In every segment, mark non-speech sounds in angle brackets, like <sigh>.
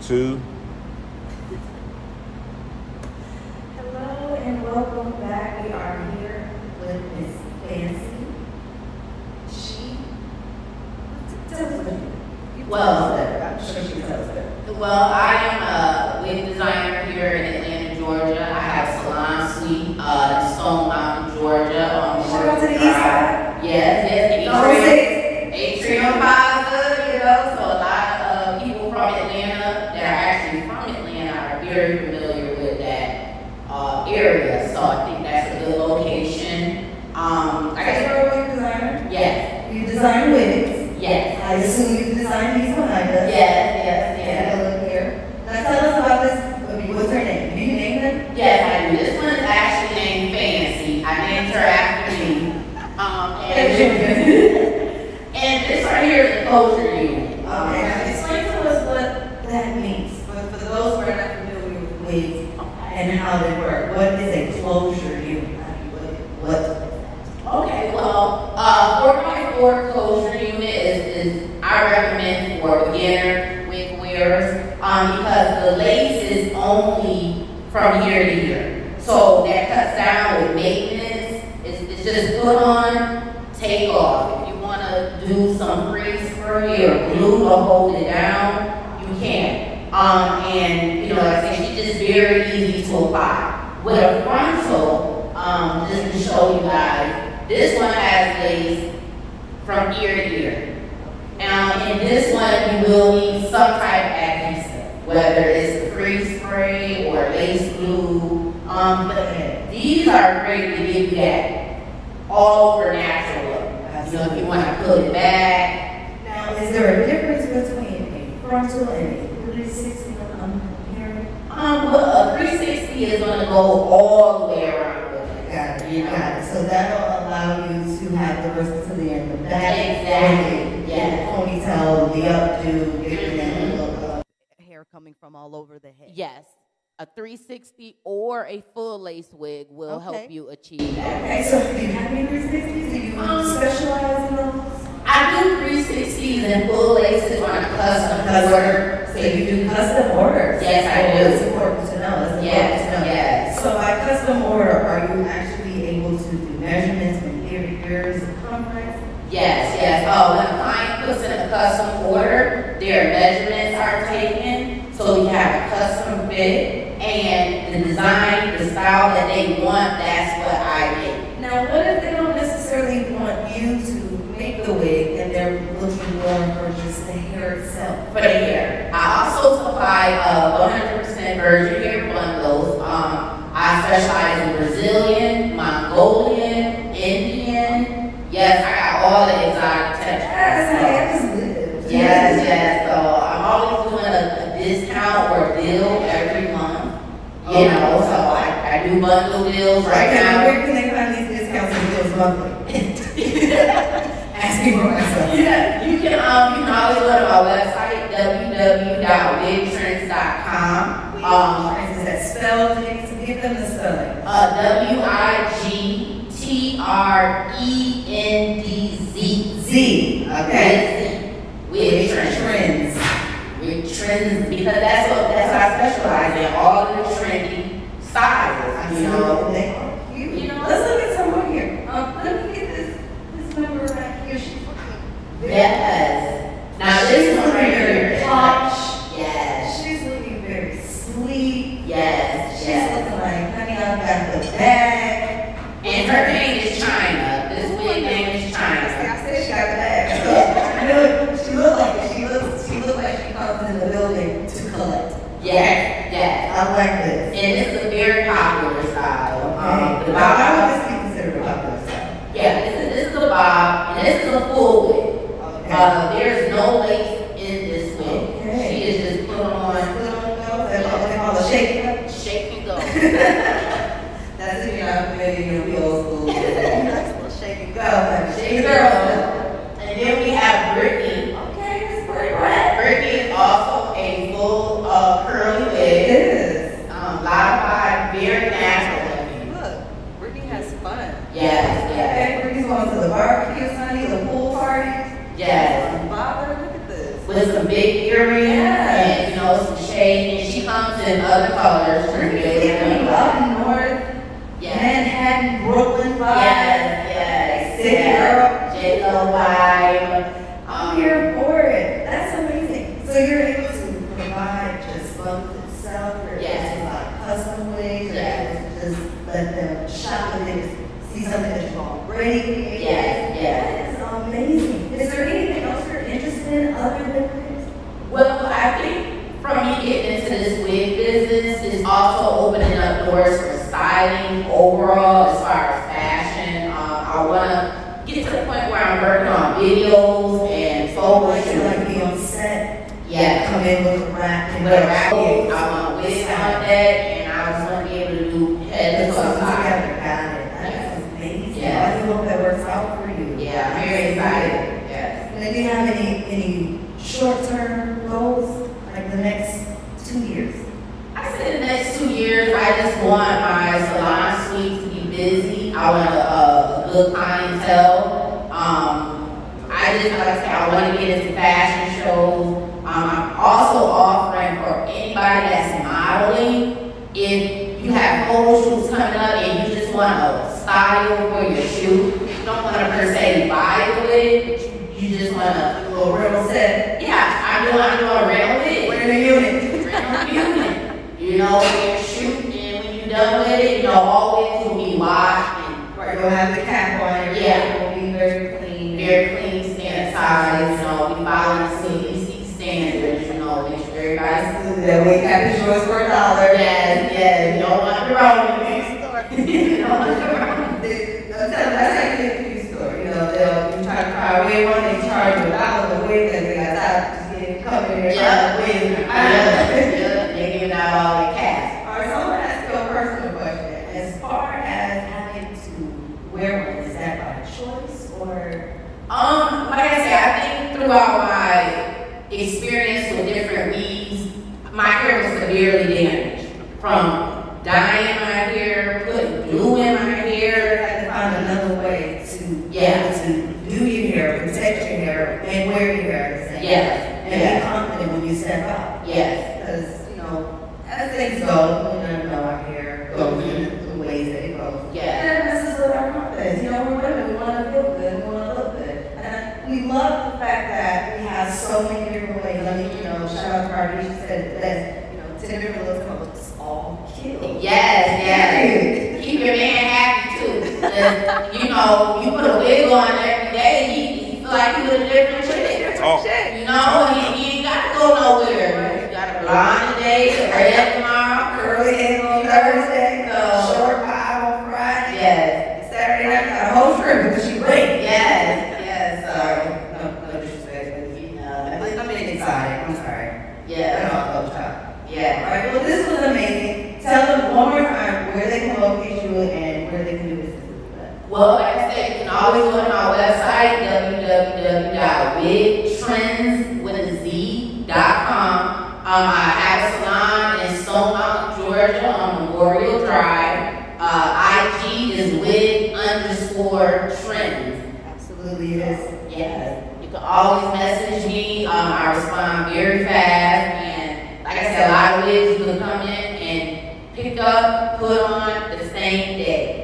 two. Hello and welcome back. We are here with Miss Fancy. She, tell us what you, you Well- tell us better. I'm sure she tells better. Well, I am a wig designer here in Atlanta, Georgia. I have Salon Suite uh, in Stone Mountain, Georgia. On Shout out to the east side. Yes, yes, Don't Atrium, say Atrium Plaza, you know, so a lot of people from Atlanta that are actually from Atlanta are very familiar with that uh, area. So I think that's a good location. Um, I it. guess, You're a wig designer. yes, You design wigs. yes, I assume you design these behind us. yes, yes, yes. Yeah, look here. Now tell us about this. I mean, What's her name? Do you name them? Yes, I do. This one is actually named Fancy. I named her after me. Um, and, and this right here is the closure unit. Okay, now explain to us what that means, for, for those who are not familiar with wigs and how they work. What is a closure unit? What, what? Okay, well, uh, four by four closure unit is, is I recommend for beginner wig wearers, um, because the lace is only from year to year. So that cuts down with maintenance. It's, it's just put on, take off. If you wanna do some freeze spray or glue to hold it down, you can. Um, and, you know, like I said, she's just very easy to apply. With a frontal, um, just to show you guys, this one has lace from ear to ear. Um, and this one, you will need some type of adhesive, whether it's freeze spray or lace glue. Um, but these are great to give you that all over natural look. You know, if you want to pull it back, Now, is there a difference between a frontal and a 360 I'm comparing? um, but a 360 is going to go all the way around. Got it, You know? got it. So that'll allow you to have the versatility in the back. Exactly, the yes. Ponytail, the updo, giving that look hair coming from all over the head. Yes, a 360 or a full lace wig will help you achieve that. Okay, so do you have any 360s? Do you Um, specialize in those? I do 360s and full laces on a custom order. So you do custom orders? Yes, I do. That's important to know, important Yes, to know. yes. So by custom order, are you actually able to do measurements from ear to ear circumference? Yes, yes. Oh, when a client puts in a custom order, their measurements are taken, so we have a custom fit, and the design, the style that they want, that's what I make. Now, what if they don't necessarily want you to make the wig and they're looking more for just the hair itself? For the hair, I also supply uh, 100% virgin hair bundles. Um, I specialize in Brazilian, Mongolian, Indian. Yes, I got all the exotic textures. I. Yes, yes. So I'm always doing a, a discount or deal every month. You know, so I, I do bundle deals right Okay, now. Where can they find these discounts and deals monthly? <laughs> Asking for myself. Yeah, you can um you can always go to our website www.wigtrendz.com. Um, Is that spelled? Give them the spelling. uh, W I G T R E N D Z. Z, okay. Wig trends. Wig trends because that's what that's what I specialize in. All the trendy styles. You know. They are cute. You know. Let's look at some more here. Um, let me get this, this number right here. She's looking very- Yes. Now this one right here. is like- Posh. Yes. She's looking very sleek. Yes. She's Yes. looking like, honey, I've got the bag. And her name is China. This wig name is China. I said she got the bag. I knew it. She looked like it. She looks, she looked like she comes in the building to collect. Yes, yes. I like this. And this is a very popular style. Um, the bob, would this be considered a popular style? yeah, this is, this is a bob, and this is a full wig. Okay. Uh, there's no lace in this wig. Okay. She is just put on, Put on those, That's what they call a shake shake and go. <laughs> That's if you're not familiar, you'll old school. <laughs> That's a little shake and go. Shake and go. And then we have Brittany. Okay, that's pretty right. Brittany is also a full, uh, curly It wig. is. Um, lot very natural looking. Look, Brittany has fun. Yes, yes, Okay, we're going to the barbecues, honey, the pool parties. Yes. Bother, look at this. With some big earrings Yeah. and, you know, some shade. And she comes in other colors. Really? Up north, Yes, Manhattan, Brooklyn vibe. yes, yes. City yes. girl. J-Lo vibe. I'm here for it. That's amazing. So you're able to provide just both itself, or Yes. just like custom wigs, or Yes. just let them shop it, see something that you've already created. Yes, yes. That is amazing. Is there anything else you're interested in other than wigs? Well, I think from me getting into this wig business is also opening up doors for styling overall as far as fashion. Um, I wanna get to the point where I'm working on videos and photos and like be on set, yeah, come in with a rap and with a rap, I want wigs on that and I just wanna be able to do head to toe something style. together, got it. That's amazing. Yeah. I hope that works out for you. Yeah, I'm very excited, yes. And do you have any, any short-term goals, like the next two years? I said the next two years, I just want my salon suite to be busy. I want a, a good clientele. Um, I just, like I said, I want to get into fashion shows. Um, I'm also offering for anybody that's modeling, if you have photo shoots coming up and you just want a style for your shoot, you don't want to per se buy the wig, you just want to, A little real set, yeah, I'm doing, I'm doing a real wig. we're in a unit. You know, when you're shooting and when you're done with it, you know, always will be washed you'll have the cap on, your Yeah. hair will be very clean. very clean, sanitized, you know, we follow the CDC standards, you know, make sure everybody's. That wig cap is yours for a dollar. Yes, yes, you don't want to with <laughs> You don't want to wrong. They- I'm telling you, That's actually a cute store, you know, they'll, try to try a wig one, they charge you a dollar the wig, because they got to just get it covered in yeah, yeah, they giving out all the cash. All right, so I'm gonna ask you a personal question. As far as having to wear one, is that by choice or? Um, like I said, I think throughout my experience with different weaves, my hair was severely damaged from dyeing my hair, putting glue in my hair. had to find another way to Yeah. to do your hair, protect your hair, and wear your hair at the same. Yes, And be confident when you step out. yes, Because, you know, as things go, we never know our hair goes in the ways that it goes. yes, And it messes with our confidence. You know, we're women, we want to feel good, we want to look good. And we love the fact that we have so many different ways. I mean, you know, shout out to Cardi, she said it best, you know, ten different looks, and all killed. yes, yes. Keep your man happy too. And, you know, you put a wig on every day, he, he feel like he with a different chick. Talk. You know, he, he ain't got to go nowhere. You got a blonde today, a red tomorrow. Curly hair on Thursday, So- short pie on Friday. Yes, Saturday night, got a whole trip because she great. yes, yes, Sorry, so, no, no disrespect, but you you know, know, I'm in excited, I'm sorry. yeah, That's all, Coach Top. All yeah. right, well, this was amazing. Tell them one more time where they can locate you and where they can do business with you. Well, like I said, you can always go to my website, www.wigtrendz.com. Um, I have a salon in Stone Mountain, Georgia, on Memorial Drive. Uh, IG is wig underscore trends. Absolutely, is. Yes, you can always message me. Um, I respond very fast, and like I said, a lot of wigs you can come in and pick up, put on the same day.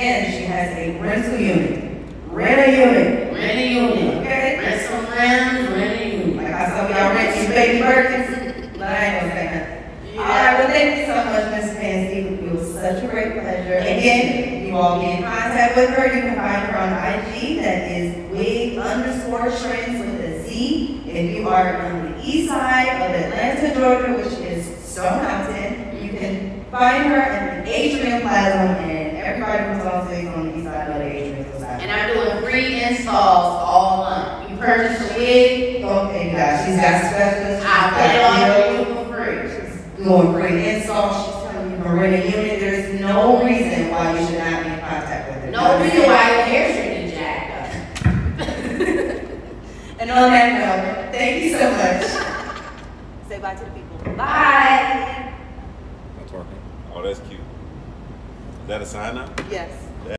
And again, she has a rental unit. Rent a unit. Rent a unit. Okay. Rent some rims, rent a unit. Like I said, y'all rent these baby Birkins. But I ain't gonna say nothing. All right, well, thank you so much, Ms. Fancy. It was such a great pleasure. Again, you all get in contact with her. You can find her on IG. That is wig underscore trends with a Z. If you are on the east side of Atlanta, Georgia, which is Stone Mountain, you can find her at the Atrium Plaza, and everybody from Zone Six on the east side of the Atrium Plaza. And I'm doing free installs all month. You purchase a wig, Okay, guys, she's got specialists. I'll put it on for you for free. doing free install, she's telling you to rent a unit, there's no reason why you should not be in contact with her. No reason why your hair should be jacked up. <laughs> And on that note, thank you so much. <laughs> Say bye to the people. Bye. That's working. Oh, that's cute. That a sign up? Yes.